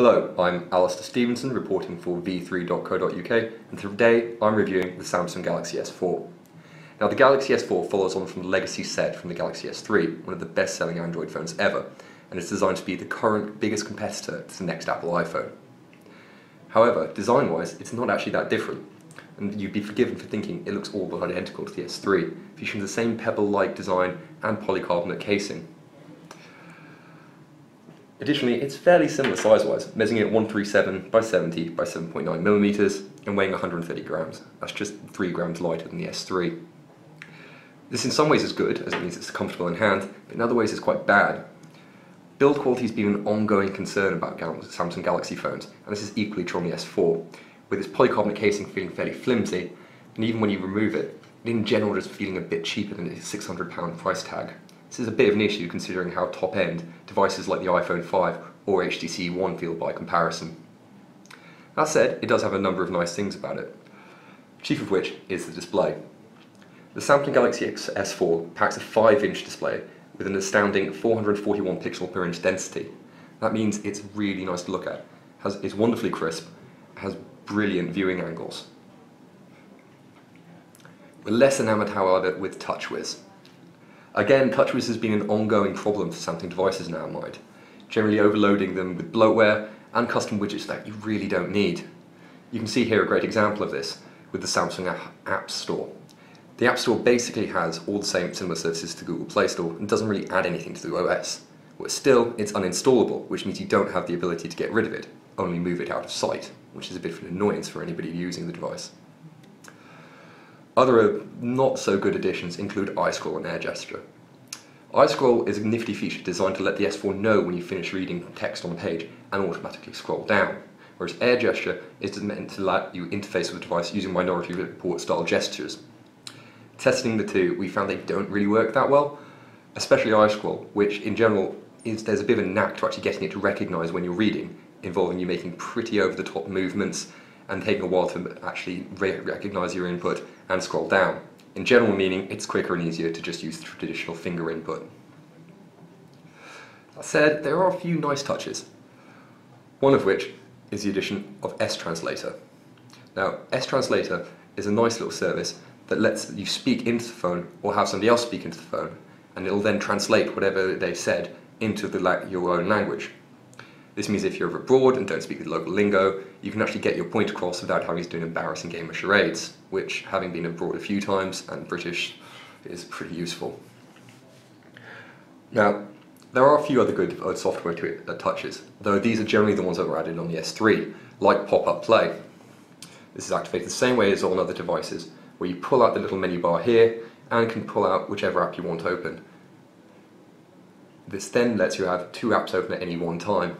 Hello, I'm Alastair Stevenson reporting for v3.co.uk and today I'm reviewing the Samsung Galaxy S4. Now the Galaxy S4 follows on from the legacy set from the Galaxy S3, one of the best selling Android phones ever, and is designed to be the current biggest competitor to the next Apple iPhone. However, design wise, it's not actually that different, and you'd be forgiven for thinking it looks all but identical to the S3, featuring the same pebble-like design and polycarbonate casing. Additionally, it's fairly similar size-wise, measuring at 137 by 70 by 7.9 millimeters and weighing 130 grams. That's just 3 grams lighter than the S3. This in some ways is good, as it means it's comfortable in hand, but in other ways it's quite bad. Build quality has been an ongoing concern about Samsung Galaxy phones, and this is equally true on the S4, with its polycarbonate casing feeling fairly flimsy, and even when you remove it, it in general just feeling a bit cheaper than its £600 price tag. This is a bit of an issue considering how top-end devices like the iPhone 5 or HTC One feel by comparison. That said, it does have a number of nice things about it, chief of which is the display. The Samsung Galaxy S4 packs a 5-inch display with an astounding 441 pixel per inch density. That means it's really nice to look at, has, it's wonderfully crisp, has brilliant viewing angles. We're less enamoured however with TouchWiz. Again, TouchWiz has been an ongoing problem for Samsung devices now, mind, generally overloading them with bloatware and custom widgets that you really don't need. You can see here a great example of this with the Samsung App Store. The App Store basically has all the same similar services to Google Play Store and doesn't really add anything to the OS. But still, it's uninstallable, which means you don't have the ability to get rid of it, only move it out of sight, which is a bit of an annoyance for anybody using the device. Other uh, not so good additions include iScroll and Air Gesture. iScroll is a nifty feature designed to let the S4 know when you finish reading text on a page and automatically scroll down, whereas Air Gesture is meant to let you interface with the device using Minority Report style gestures. Testing the two, we found they don't really work that well, especially iScroll, which in general is there's a bit of a knack to actually getting it to recognise when you're reading, involving you making pretty over-the-top movements and taking a while to actually re recognize your input and scroll down. In general meaning, it's quicker and easier to just use the traditional finger input. That said, there are a few nice touches. One of which is the addition of S-Translator. Now, S-Translator is a nice little service that lets you speak into the phone or have somebody else speak into the phone, and it'll then translate whatever they said into the, your own language. This means if you're abroad and don't speak the local lingo, you can actually get your point across without having to do an embarrassing game of charades, which, having been abroad a few times and British, is pretty useful. Now, there are a few other good uh, software to uh, touches, though these are generally the ones that were added on the S3, like Pop-Up Play. This is activated the same way as on other devices, where you pull out the little menu bar here and can pull out whichever app you want open. This then lets you have two apps open at any one time,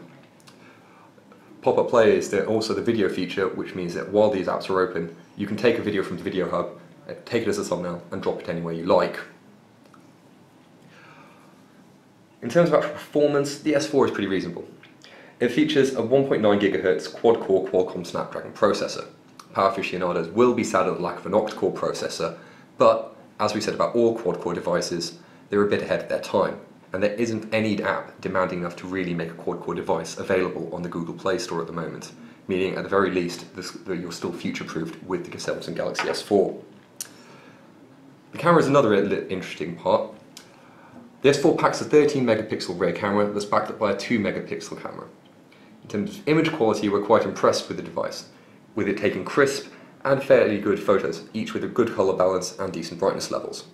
Pop-up play is also the video feature, which means that while these apps are open, you can take a video from the Video Hub, uh, take it as a thumbnail, and drop it anywhere you like. In terms of actual performance, the S4 is pretty reasonable. It features a 1.9 GHz quad-core Qualcomm Snapdragon processor. Power aficionados will be sad at the lack of an octa-core processor, but as we said about all quad-core devices, they're a bit ahead of their time and there isn't any app demanding enough to really make a quad-core device available on the Google Play Store at the moment, meaning at the very least this, you're still future-proofed with the Samsung Galaxy S4. The camera is another interesting part. The S4 packs a 13 megapixel rear camera that's backed up by a 2 megapixel camera. In terms of image quality, we're quite impressed with the device, with it taking crisp and fairly good photos, each with a good colour balance and decent brightness levels.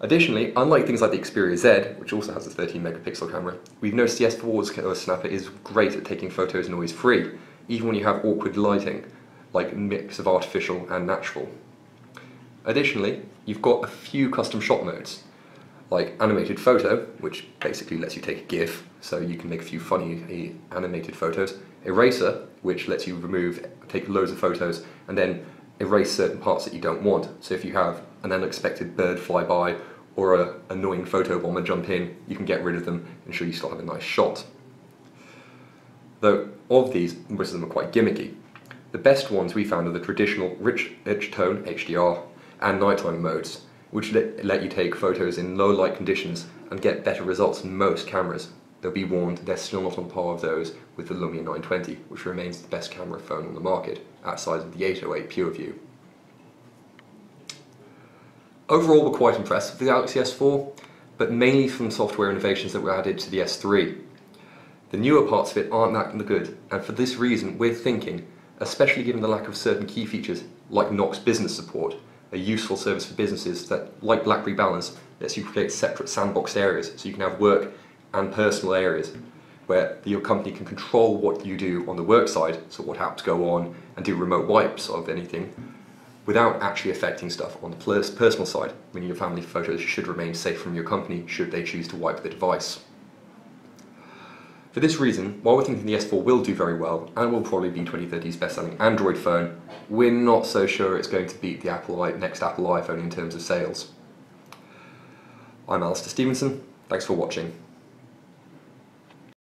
Additionally, unlike things like the Xperia Z, which also has a 13 megapixel camera, we've noticed the S4's snapper is great at taking photos noise free, even when you have awkward lighting, like mix of artificial and natural. Additionally, you've got a few custom shot modes, like animated photo, which basically lets you take a GIF, so you can make a few funny eh, animated photos, eraser, which lets you remove, take loads of photos, and then erase certain parts that you don't want. So if you have an unexpected bird fly by or an annoying photo bomber jump in, you can get rid of them and ensure you still have a nice shot. Though of these, most of them are quite gimmicky. The best ones we found are the traditional rich, rich tone HDR and nighttime modes, which let, let you take photos in low light conditions and get better results than most cameras. they'll be warned they're still not on par with those with the Lumia 920, which remains the best camera phone on the market, outside of the 808 PureView. Overall, we're quite impressed with the Galaxy S4, but mainly from software innovations that were added to the S3. The newer parts of it aren't that good, and for this reason, we're thinking, especially given the lack of certain key features like Knox Business Support, a useful service for businesses that, like BlackBerry Balance, lets you create separate sandboxed areas so you can have work and personal areas where your company can control what you do on the work side, so what apps go on, and do remote wipes of anything, without actually affecting stuff on the personal side, meaning your family photos should remain safe from your company should they choose to wipe the device. For this reason, while we're thinking the S4 will do very well and will probably be 2030's best-selling Android phone, we're not so sure it's going to beat the Apple next Apple iPhone in terms of sales. I'm Alastair Stevenson, thanks for watching.